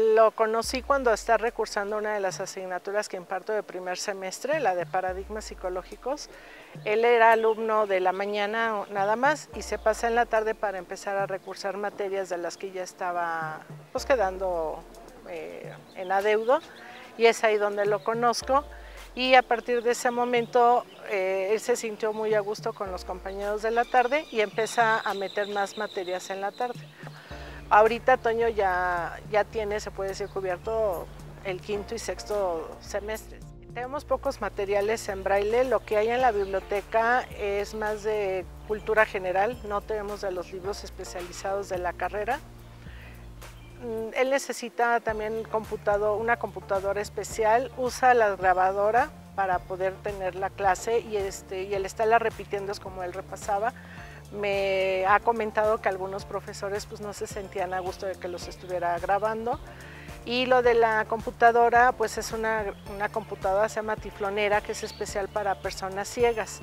Lo conocí cuando está recursando una de las asignaturas que imparto de primer semestre, la de paradigmas psicológicos. Él era alumno de la mañana nada más y se pasa en la tarde para empezar a recursar materias de las que ya estaba pues, quedando eh, en adeudo y es ahí donde lo conozco y a partir de ese momento eh, él se sintió muy a gusto con los compañeros de la tarde y empieza a meter más materias en la tarde. Ahorita Toño ya, ya tiene, se puede decir, cubierto el quinto y sexto semestres. Tenemos pocos materiales en braille, lo que hay en la biblioteca es más de cultura general, no tenemos de los libros especializados de la carrera. Mm, él necesita también computado, una computadora especial, usa la grabadora para poder tener la clase y, este, y el estarla repitiendo es como él repasaba me ha comentado que algunos profesores pues, no se sentían a gusto de que los estuviera grabando. Y lo de la computadora, pues es una, una computadora, se llama tiflonera, que es especial para personas ciegas.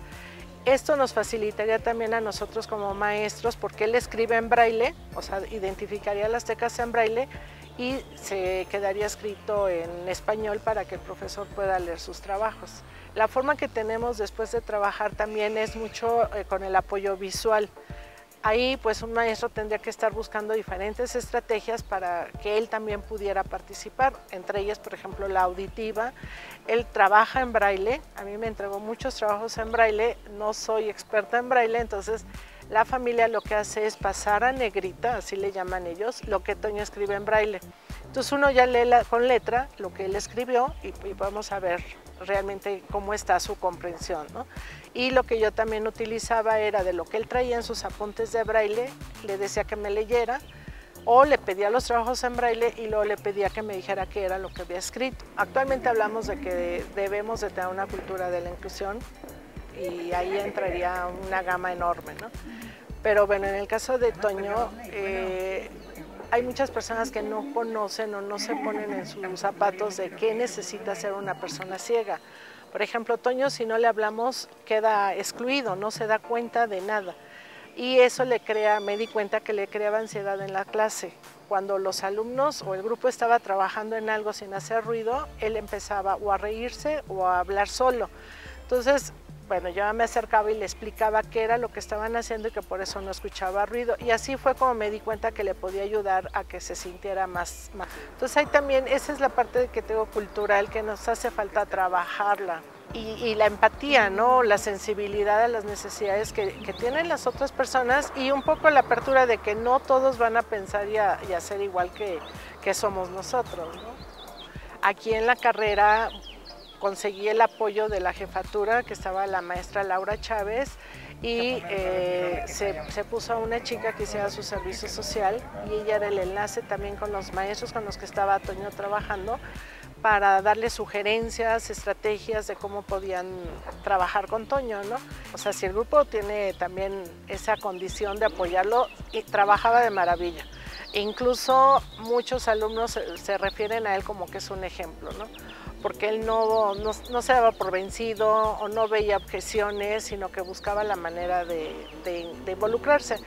Esto nos facilitaría también a nosotros como maestros porque él escribe en braille, o sea, identificaría las teclas en braille y se quedaría escrito en español para que el profesor pueda leer sus trabajos. La forma que tenemos después de trabajar también es mucho eh, con el apoyo visual. Ahí pues un maestro tendría que estar buscando diferentes estrategias para que él también pudiera participar, entre ellas por ejemplo la auditiva. Él trabaja en braille, a mí me entregó muchos trabajos en braille, no soy experta en braille, entonces la familia lo que hace es pasar a negrita, así le llaman ellos, lo que Toño escribe en braille. Entonces uno ya lee con letra lo que él escribió y, y vamos a ver realmente cómo está su comprensión. Y lo que yo también utilizaba era de lo que él traía en sus apuntes de braille, le decía que me leyera, o le pedía los trabajos en braille y luego le pedía que me dijera qué era lo que había escrito. Actualmente hablamos de que debemos de tener una cultura de la inclusión y ahí entraría una gama enorme, ¿no? Pero bueno, en el caso de Toño, eh, hay muchas personas que no conocen o no se ponen en sus zapatos de qué necesita ser una persona ciega. Por ejemplo, Toño, si no le hablamos, queda excluido, no se da cuenta de nada. Y eso le crea, me di cuenta que le creaba ansiedad en la clase. Cuando los alumnos o el grupo estaba trabajando en algo sin hacer ruido, él empezaba o a reírse o a hablar solo. Entonces, bueno, yo me acercaba y le explicaba qué era lo que estaban haciendo y que por eso no escuchaba ruido. Y así fue como me di cuenta que le podía ayudar a que se sintiera más. Entonces ahí también, esa es la parte de que tengo cultural que nos hace falta trabajarla. Y, la empatía, ¿no? la sensibilidad a las necesidades que, tienen las otras personas y un poco la apertura de que no todos van a pensar y a, ser igual que, que somos nosotros. ¿no? Aquí en la carrera conseguí el apoyo de la jefatura, que estaba la maestra Laura Chávez, y eh, se, se, puso a una chica que hiciera su servicio social y ella era el enlace también con los maestros con los que estaba Toño trabajando para darle sugerencias, estrategias de cómo podían trabajar con Toño, ¿no? O sea, si el grupo tiene también esa condición de apoyarlo, y trabajaba de maravilla. E incluso muchos alumnos se refieren a él como que es un ejemplo, ¿no? porque él no, no, se daba por vencido o no veía objeciones, sino que buscaba la manera de, de involucrarse.